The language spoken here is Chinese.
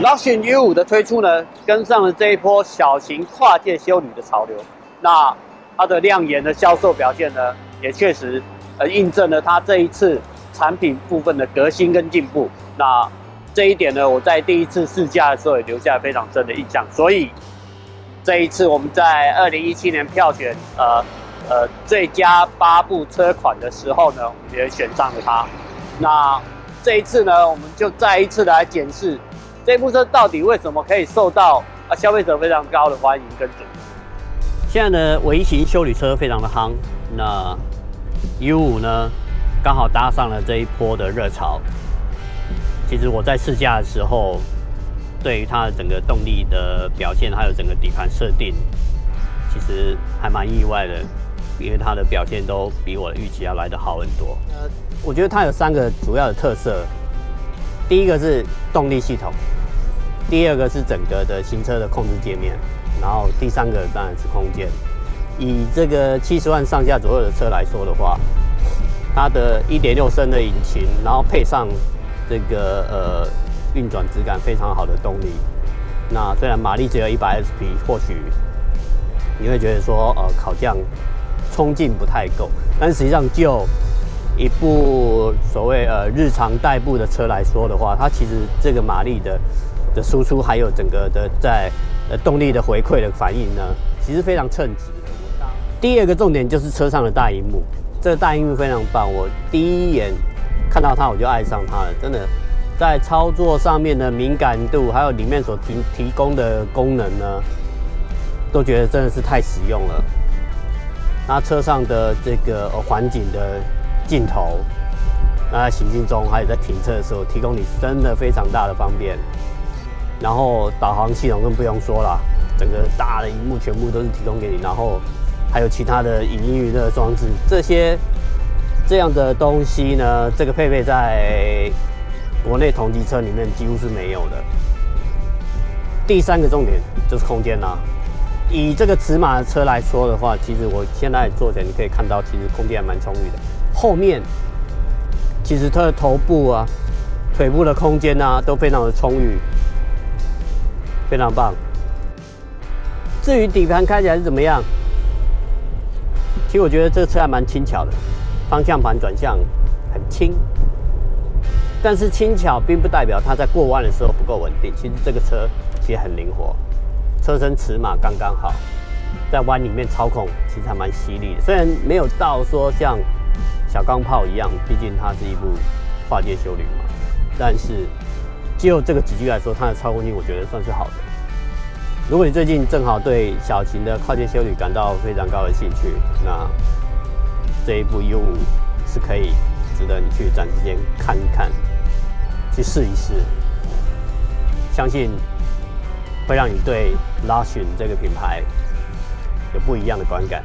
Luxion U5 的推出呢，跟上了这一波小型跨界修旅的潮流。那它的亮眼的销售表现呢，也确实呃印证了它这一次产品部分的革新跟进步。那这一点呢，我在第一次试驾的时候也留下非常深的印象。所以这一次我们在二零一七年票选呃呃最佳八部车款的时候呢，我们也选上了它。那这一次呢，我们就再一次来检视这部车到底为什么可以受到啊消费者非常高的欢迎跟瞩目。现在的，微型修理车非常的夯，那 U5 呢刚好搭上了这一波的热潮。其实我在试驾的时候，对于它的整个动力的表现，还有整个底盘设定，其实还蛮意外的，因为它的表现都比我的预期要来得好很多。呃，我觉得它有三个主要的特色，第一个是动力系统，第二个是整个的行车的控制界面，然后第三个当然是空间。以这个七十万上下左右的车来说的话，它的一点六升的引擎，然后配上这个呃运转质感非常好的动力，那虽然马力只有一百 SP，或许你会觉得说呃烤酱冲劲不太够，但实际上就一部所谓呃日常代步的车来说的话，它其实这个马力的的输出还有整个的在呃动力的回馈的反应呢，其实非常称职。第二个重点就是车上的大荧幕，这个大荧幕非常棒，我第一眼。看到它我就爱上它了，真的，在操作上面的敏感度，还有里面所提提供的功能呢，都觉得真的是太实用了。那车上的这个环境的镜头，那在行进中还有在停车的时候，提供你真的非常大的方便。然后导航系统更不用说了，整个大的荧幕全部都是提供给你，然后还有其他的影音娱乐装置这些。这样的东西呢，这个配备在国内同级车里面几乎是没有的。第三个重点就是空间啦。以这个尺码的车来说的话，其实我现在坐起来，你可以看到，其实空间还蛮充裕的。后面其实它的头部啊、腿部的空间啊，都非常的充裕，非常棒。至于底盘开起来是怎么样，其实我觉得这个车还蛮轻巧的。方向盘转向很轻，但是轻巧并不代表它在过弯的时候不够稳定。其实这个车其实很灵活，车身尺码刚刚好，在弯里面操控其实还蛮犀利的。虽然没有到说像小钢炮一样，毕竟它是一部跨界修旅嘛，但是就这个几句来说，它的操控性我觉得算是好的。如果你最近正好对小型的跨界修旅感到非常高的兴趣，那。这一部 U5 是可以值得你去暂时间看一看，去试一试，相信会让你对 Luxury 这个品牌有不一样的观感。